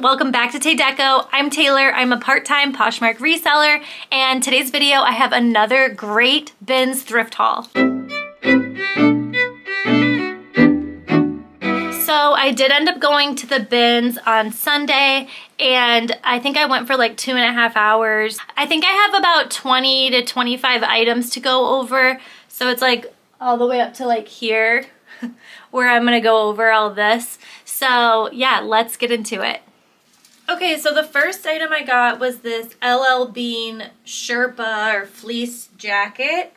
welcome back to Tay Deco. I'm Taylor, I'm a part-time Poshmark reseller, and today's video I have another great bins thrift haul. So I did end up going to the bins on Sunday and I think I went for like two and a half hours. I think I have about 20 to 25 items to go over. So it's like all the way up to like here where I'm gonna go over all this. So yeah, let's get into it. Okay, so the first item I got was this LL Bean Sherpa or fleece jacket.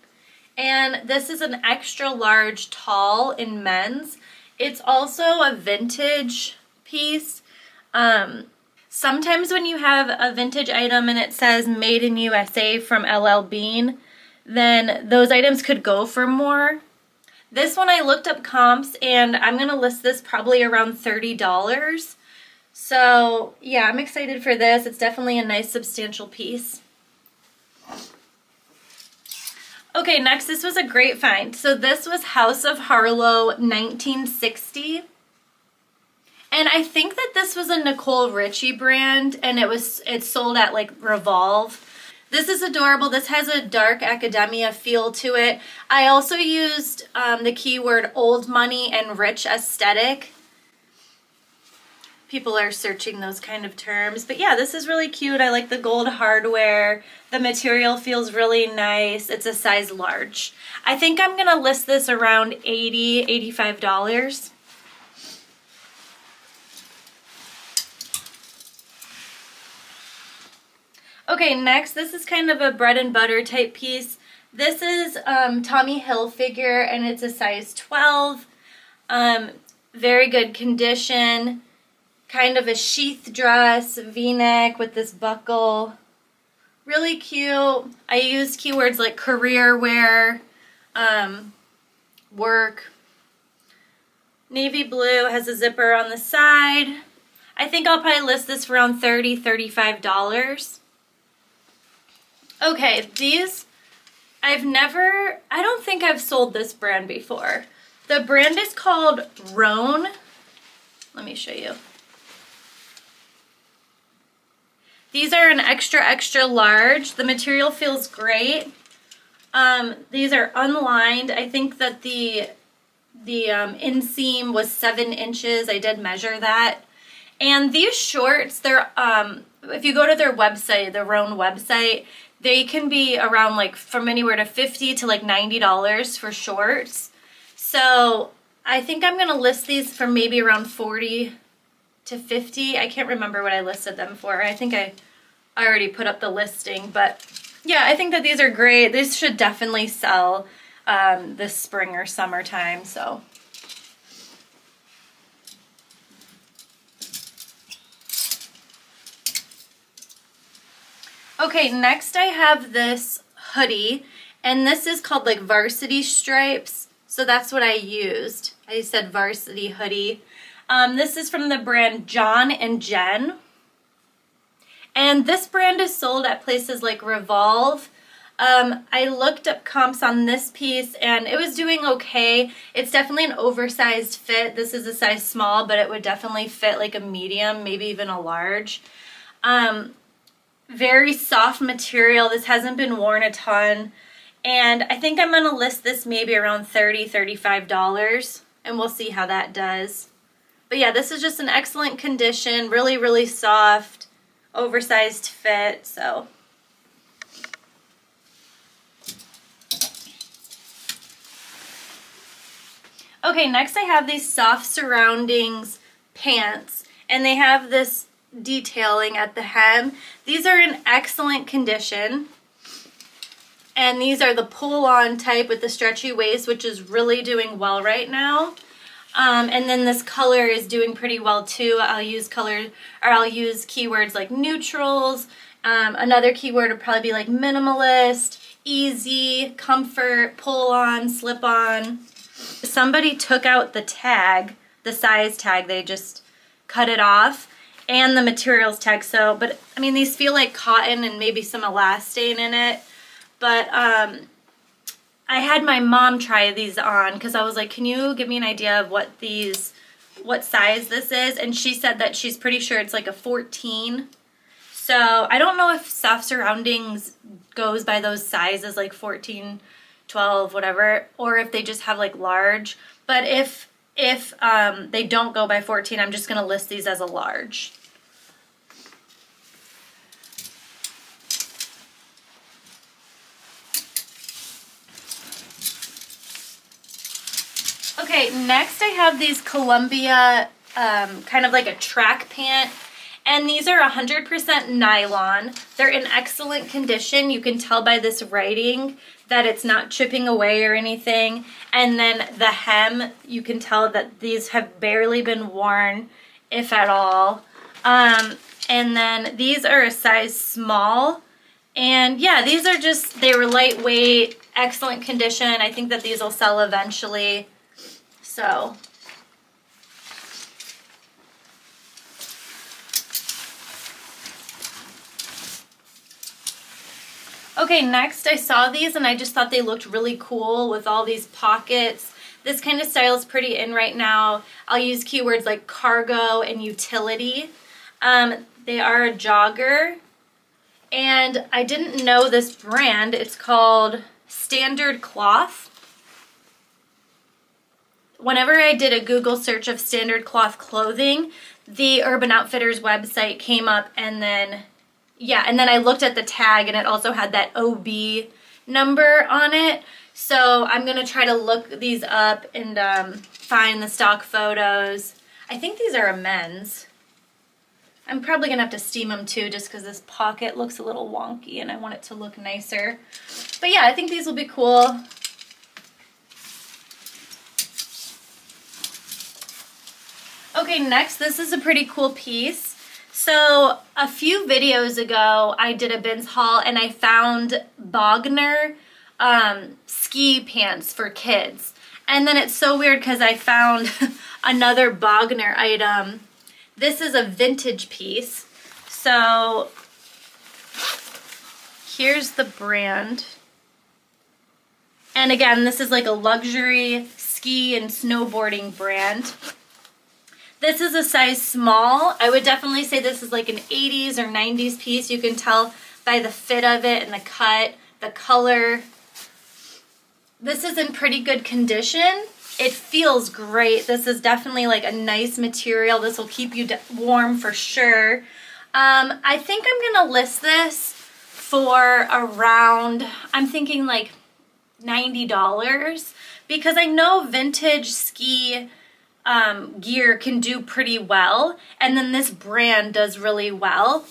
And this is an extra large tall in men's. It's also a vintage piece. Um, sometimes when you have a vintage item and it says made in USA from LL Bean, then those items could go for more. This one I looked up comps and I'm going to list this probably around $30. So yeah, I'm excited for this. It's definitely a nice substantial piece. Okay, next this was a great find. So this was House of Harlow 1960. And I think that this was a Nicole Richie brand and it was it sold at like Revolve. This is adorable. This has a dark academia feel to it. I also used um, the keyword old money and rich aesthetic. People are searching those kind of terms. But yeah, this is really cute. I like the gold hardware. The material feels really nice. It's a size large. I think I'm to list this around $80, $85. Okay, next, this is kind of a bread and butter type piece. This is um, Tommy Hilfiger and it's a size 12. Um, very good condition. Kind of a sheath dress, v-neck with this buckle. Really cute. I used keywords like career wear, um, work. Navy blue has a zipper on the side. I think I'll probably list this for around $30, $35. Okay, these, I've never, I don't think I've sold this brand before. The brand is called Rhone. Let me show you. These are an extra, extra large. The material feels great. Um, these are unlined. I think that the the um, inseam was seven inches. I did measure that. And these shorts, they're um, if you go to their website, their own website, they can be around like from anywhere to 50 to like $90 for shorts. So I think I'm gonna list these for maybe around 40 to 50. I can't remember what I listed them for. I think I already put up the listing, but yeah, I think that these are great. These should definitely sell um, this spring or summertime, so Okay, next I have this hoodie, and this is called like Varsity Stripes, so that's what I used. I said Varsity Hoodie. Um, this is from the brand John and Jen. And this brand is sold at places like Revolve. Um, I looked up comps on this piece and it was doing okay. It's definitely an oversized fit. This is a size small, but it would definitely fit like a medium, maybe even a large. Um, very soft material. This hasn't been worn a ton. And I think I'm going to list this maybe around $30, $35 and we'll see how that does. But yeah, this is just an excellent condition, really, really soft, oversized fit, so. Okay, next I have these soft surroundings pants, and they have this detailing at the hem. These are in excellent condition. And these are the pull-on type with the stretchy waist, which is really doing well right now. Um, and then this color is doing pretty well too. I'll use color, or I'll use keywords like neutrals. Um, another keyword would probably be like minimalist, easy, comfort, pull-on, slip-on. Somebody took out the tag, the size tag, they just cut it off and the materials tag. So, but I mean, these feel like cotton and maybe some elastane in it. But um, I had my mom try these on because I was like, can you give me an idea of what these what size this is, and she said that she's pretty sure it's like a 14. So I don't know if Soft Surroundings goes by those sizes, like 14, 12, whatever, or if they just have like large. But if if um, they don't go by 14, I'm just going to list these as a large. Okay, next I have these Columbia, um, kind of like a track pant. And these are 100% nylon. They're in excellent condition. You can tell by this writing that it's not chipping away or anything. And then the hem, you can tell that these have barely been worn, if at all. Um, and then these are a size small. And yeah, these are just, they were lightweight, excellent condition. I think that these will sell eventually. So Okay, next I saw these and I just thought they looked really cool with all these pockets. This kind of style is pretty in right now. I'll use keywords like cargo and utility. Um, they are a jogger and I didn't know this brand. It's called Standard Cloth whenever I did a Google search of standard cloth clothing, the Urban Outfitters website came up and then, yeah, and then I looked at the tag and it also had that OB number on it. So I'm going to try to look these up and um, find the stock photos. I think these are a men's. I'm probably going to have to steam them too just because this pocket looks a little wonky and I want it to look nicer. But yeah, I think these will be cool. Okay, next, this is a pretty cool piece. So a few videos ago, I did a bins haul and I found Bogner um, ski pants for kids. And then it's so weird because I found another Bogner item. This is a vintage piece. So here's the brand. And again, this is like a luxury ski and snowboarding brand. This is a size small. I would definitely say this is like an 80s or 90s piece. You can tell by the fit of it and the cut, the color. This is in pretty good condition. It feels great. This is definitely like a nice material. This will keep you warm for sure. Um, I think I'm going to list this for around, I'm thinking like $90 because I know vintage ski um, gear can do pretty well. And then this brand does really well.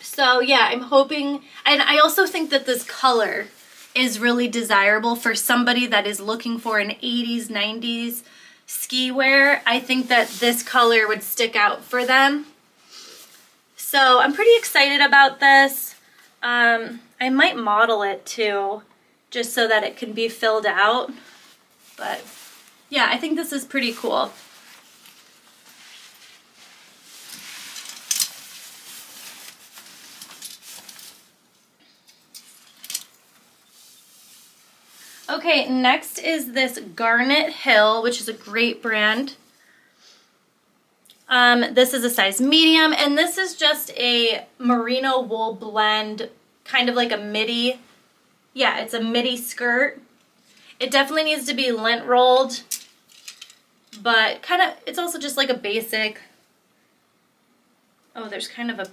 So yeah, I'm hoping, and I also think that this color is really desirable for somebody that is looking for an 80s, 90s ski wear. I think that this color would stick out for them. So I'm pretty excited about this. Um, I might model it too, just so that it can be filled out. But yeah, I think this is pretty cool. Okay, next is this Garnet Hill, which is a great brand. Um, this is a size medium, and this is just a merino wool blend, kind of like a midi. Yeah, it's a midi skirt. It definitely needs to be lint rolled but kind of, it's also just like a basic, oh, there's kind of a,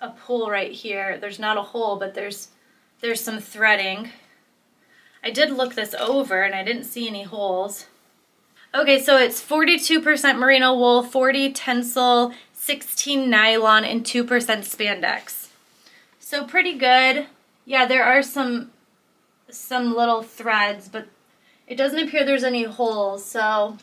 a pull right here. There's not a hole, but there's, there's some threading. I did look this over and I didn't see any holes. Okay, so it's 42% merino wool, 40 tencel, 16 nylon, and 2% spandex. So pretty good. Yeah, there are some some little threads, but it doesn't appear there's any holes, so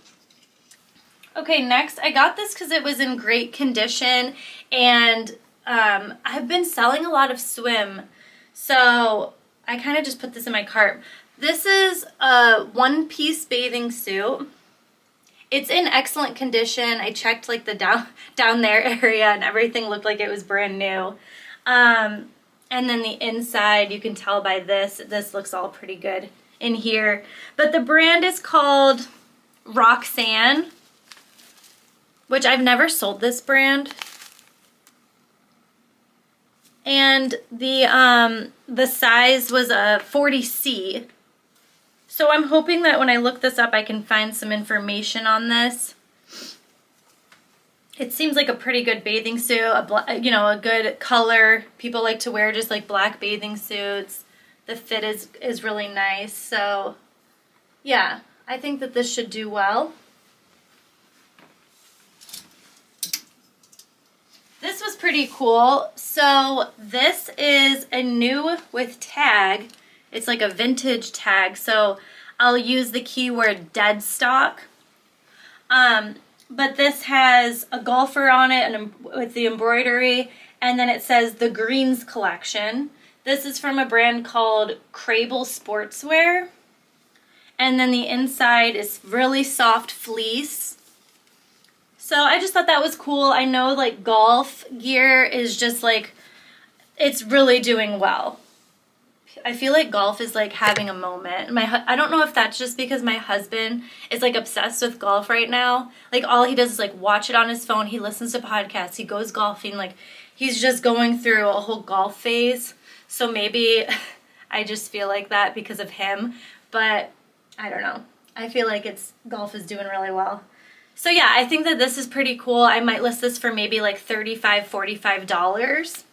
Okay, next I got this because it was in great condition and um, I've been selling a lot of swim. So I kind of just put this in my cart. This is a one-piece bathing suit. It's in excellent condition. I checked like the down down there area and everything looked like it was brand new. Um, and then the inside, you can tell by this, this looks all pretty good in here. But the brand is called Roxanne. Which I've never sold this brand. And the um, the size was a 40C. So I'm hoping that when I look this up, I can find some information on this. It seems like a pretty good bathing suit, a you know, a good color. People like to wear just like black bathing suits. The fit is, is really nice. So yeah, I think that this should do well. This was pretty cool. So this is a new with tag. It's like a vintage tag. So I'll use the keyword dead stock. Um, but this has a golfer on it and with the embroidery. And then it says the Greens Collection. This is from a brand called Crable Sportswear. And then the inside is really soft fleece. So I just thought that was cool. I know like golf gear is just like, it's really doing well. I feel like golf is like having a moment. My I don't know if that's just because my husband is like obsessed with golf right now. Like all he does is like watch it on his phone. He listens to podcasts. He goes golfing. Like he's just going through a whole golf phase. So maybe I just feel like that because of him. But I don't know. I feel like it's golf is doing really well. So yeah, I think that this is pretty cool. I might list this for maybe like $35, $45.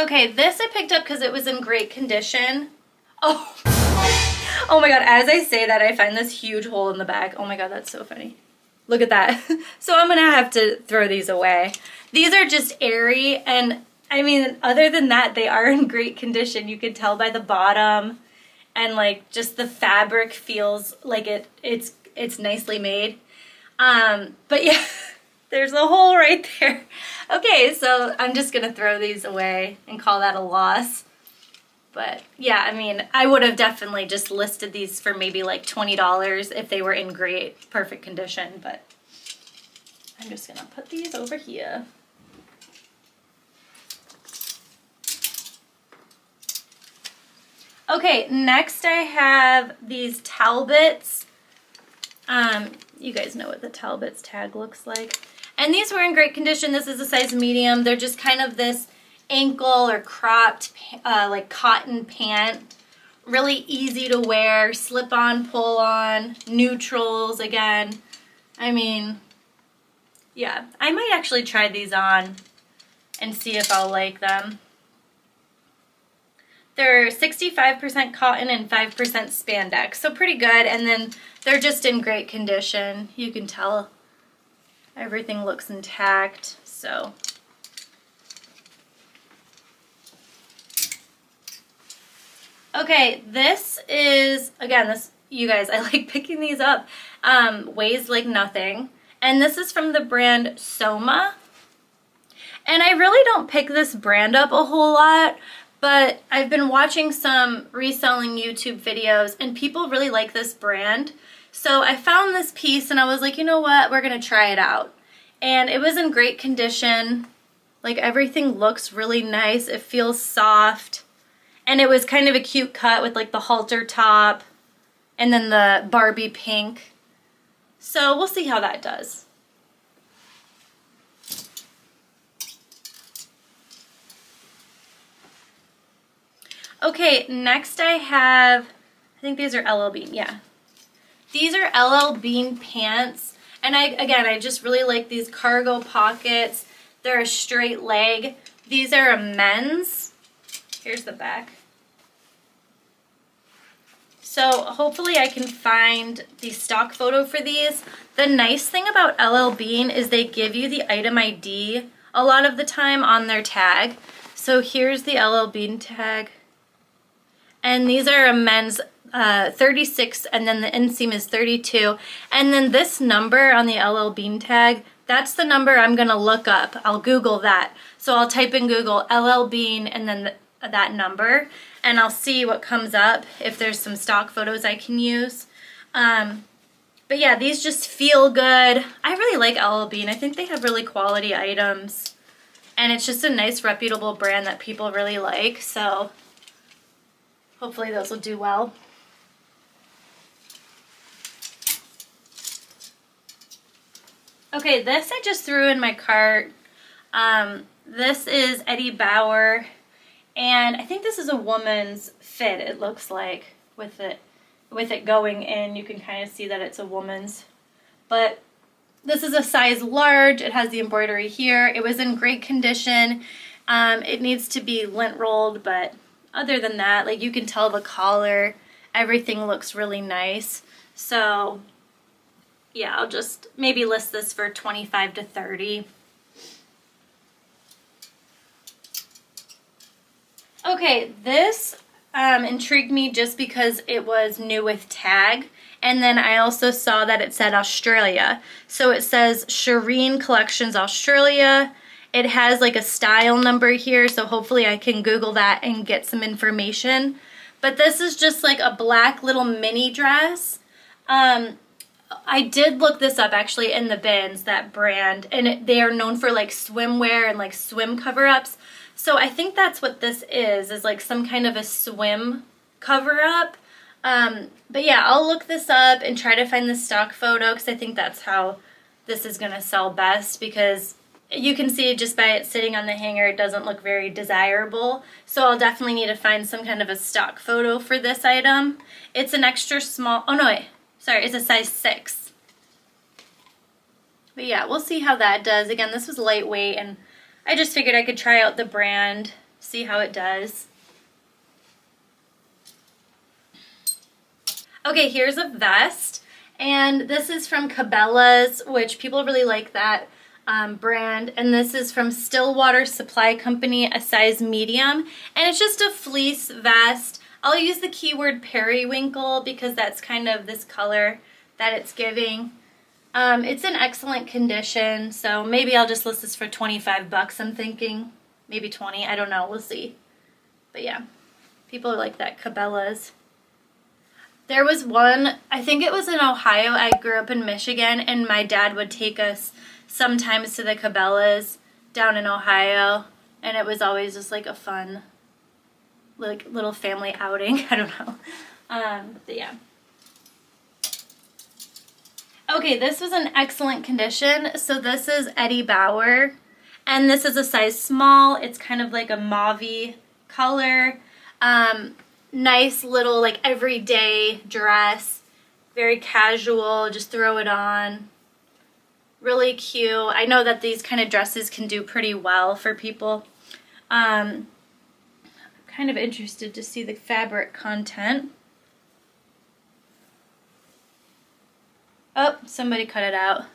Okay, this I picked up because it was in great condition. Oh. oh my god, as I say that, I find this huge hole in the back. Oh my god, that's so funny. Look at that. so I'm gonna have to throw these away. These are just airy and I mean, other than that, they are in great condition. You can tell by the bottom and like just the fabric feels like it it's it's nicely made. Um, but yeah, there's a hole right there. Okay, so I'm just gonna throw these away and call that a loss. But yeah, I mean, I would have definitely just listed these for maybe like $20 if they were in great, perfect condition, but I'm just gonna put these over here. Okay, next I have these Talbots. Um, you guys know what the Talbots tag looks like. And these were in great condition. This is a size medium. They're just kind of this ankle or cropped uh, like cotton pant. Really easy to wear, slip on, pull on, neutrals again. I mean, yeah, I might actually try these on and see if I'll like them. They're 65% cotton and 5% spandex, so pretty good. And then they're just in great condition. You can tell everything looks intact, so. Okay, this is, again, this you guys, I like picking these up, um, weighs like nothing. And this is from the brand Soma. And I really don't pick this brand up a whole lot, but I've been watching some reselling YouTube videos and people really like this brand. So I found this piece and I was like, you know what, we're going to try it out. And it was in great condition. Like everything looks really nice. It feels soft. And it was kind of a cute cut with like the halter top and then the Barbie pink. So we'll see how that does. Okay, next I have, I think these are LL Bean, yeah. These are LL Bean pants. And I, again, I just really like these cargo pockets. They're a straight leg. These are a men's. Here's the back. So hopefully I can find the stock photo for these. The nice thing about LL Bean is they give you the item ID a lot of the time on their tag. So here's the LL Bean tag. And these are a men's uh, 36 and then the inseam is 32. And then this number on the LL Bean tag, that's the number I'm gonna look up. I'll Google that. So I'll type in Google LL Bean and then the, that number and I'll see what comes up if there's some stock photos I can use. Um, but yeah, these just feel good. I really like LL Bean. I think they have really quality items. And it's just a nice reputable brand that people really like. So Hopefully those will do well. Okay, this I just threw in my cart. Um, this is Eddie Bauer, and I think this is a woman's fit, it looks like, with it with it going in. You can kind of see that it's a woman's. But this is a size large. It has the embroidery here. It was in great condition. Um, it needs to be lint rolled, but other than that, like you can tell the collar, everything looks really nice. So yeah, I'll just maybe list this for 25 to 30. Okay, this um, intrigued me just because it was new with tag. And then I also saw that it said Australia. So it says Shireen Collections Australia. It has like a style number here, so hopefully I can Google that and get some information. But this is just like a black little mini dress. Um, I did look this up actually in the bins, that brand, and they are known for like swimwear and like swim cover-ups. So I think that's what this is, is like some kind of a swim cover-up. Um, but yeah, I'll look this up and try to find the stock photo because I think that's how this is going to sell best because you can see just by it sitting on the hanger it doesn't look very desirable. So I'll definitely need to find some kind of a stock photo for this item. It's an extra small, oh no wait, sorry, it's a size 6. But yeah, we'll see how that does. Again, this was lightweight and I just figured I could try out the brand, see how it does. Okay, here's a vest. And this is from Cabela's, which people really like that um, brand. And this is from Stillwater Supply Company, a size medium. And it's just a fleece vest. I'll use the keyword periwinkle because that's kind of this color that it's giving. Um, it's in excellent condition, so maybe I'll just list this for 25 bucks, I'm thinking. Maybe 20, I don't know, we'll see. But yeah, people are like that Cabela's. There was one, I think it was in Ohio, I grew up in Michigan, and my dad would take us sometimes to the Cabela's down in Ohio, and it was always just like a fun, like little family outing, I don't know. Um, but yeah. Okay, this was in excellent condition. So this is Eddie Bauer, and this is a size small. It's kind of like a mauve color. Um, nice little like everyday dress. Very casual, just throw it on. Really cute. I know that these kind of dresses can do pretty well for people. Um, I'm kind of interested to see the fabric content. Oh, somebody cut it out.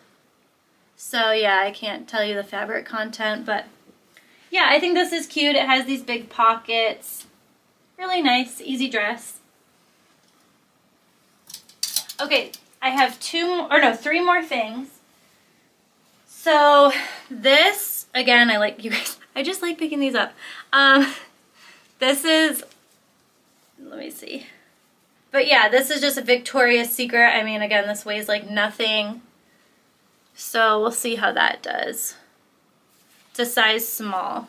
So yeah, I can't tell you the fabric content, but yeah, I think this is cute. It has these big pockets. Really nice, easy dress. Okay, I have two, or no, three more things. So this, again, I like you guys, I just like picking these up. Um, this is, let me see. But yeah, this is just a Victoria's Secret. I mean, again, this weighs like nothing. So we'll see how that does. It's a size small.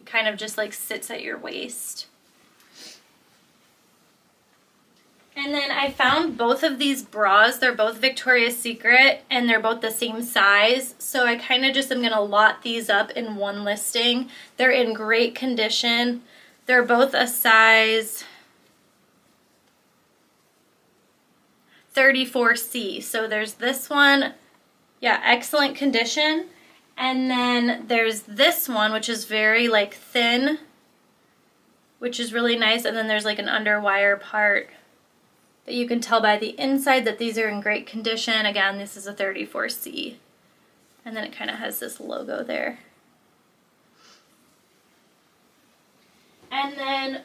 It kind of just like sits at your waist. And then I found both of these bras. They're both Victoria's Secret and they're both the same size. So I kind of just am going to lot these up in one listing. They're in great condition. They're both a size 34C. So there's this one, yeah, excellent condition. And then there's this one, which is very like thin, which is really nice. And then there's like an underwire part that you can tell by the inside that these are in great condition. Again, this is a 34C. And then it kind of has this logo there. And then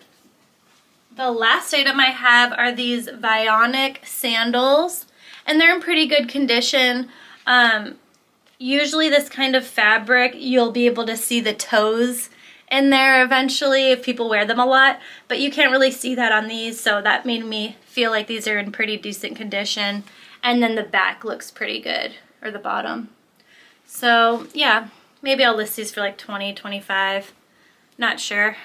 the last item I have are these Vionic sandals, and they're in pretty good condition. Um, usually this kind of fabric, you'll be able to see the toes in there eventually if people wear them a lot, but you can't really see that on these, so that made me feel like these are in pretty decent condition. And then the back looks pretty good, or the bottom. So yeah, maybe I'll list these for like 20, 25, not sure.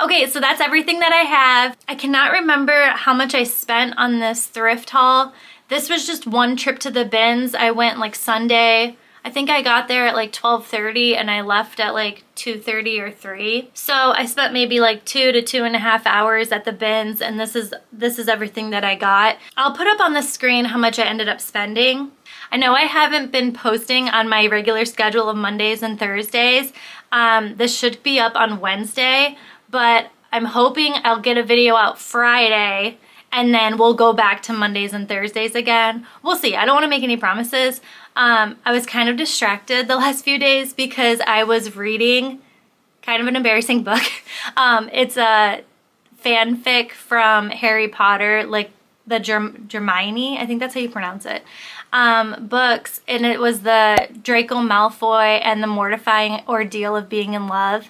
Okay, so that's everything that I have. I cannot remember how much I spent on this thrift haul. This was just one trip to the bins. I went like Sunday. I think I got there at like 12.30 and I left at like 2.30 or 3. So I spent maybe like two to two and a half hours at the bins and this is, this is everything that I got. I'll put up on the screen how much I ended up spending. I know I haven't been posting on my regular schedule of Mondays and Thursdays. Um, this should be up on Wednesday, but I'm hoping I'll get a video out Friday and then we'll go back to Mondays and Thursdays again. We'll see. I don't want to make any promises. Um, I was kind of distracted the last few days because I was reading kind of an embarrassing book. Um, it's a fanfic from Harry Potter, like the Germ Hermione, I think that's how you pronounce it, um, books. And it was the Draco Malfoy and the mortifying ordeal of being in love.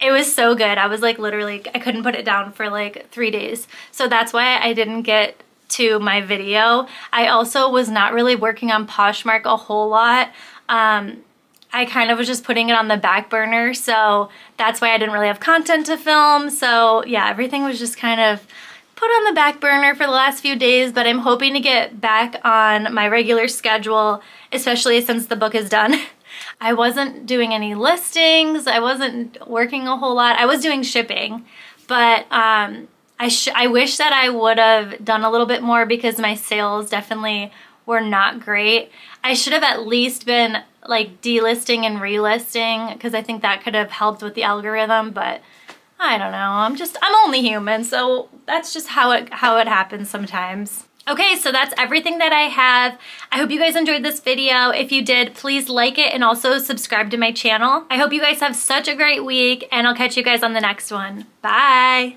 It was so good. I was like literally, I couldn't put it down for like three days. So that's why I didn't get to my video. I also was not really working on Poshmark a whole lot. Um, I kind of was just putting it on the back burner, so that's why I didn't really have content to film. So yeah, everything was just kind of put on the back burner for the last few days, but I'm hoping to get back on my regular schedule, especially since the book is done. I wasn't doing any listings. I wasn't working a whole lot. I was doing shipping, but um, I, I wish that I would have done a little bit more because my sales definitely were not great. I should have at least been like delisting and relisting because I think that could have helped with the algorithm, but I don't know. I'm just, I'm only human, so that's just how it, how it happens sometimes. Okay, so that's everything that I have. I hope you guys enjoyed this video. If you did, please like it and also subscribe to my channel. I hope you guys have such a great week and I'll catch you guys on the next one. Bye!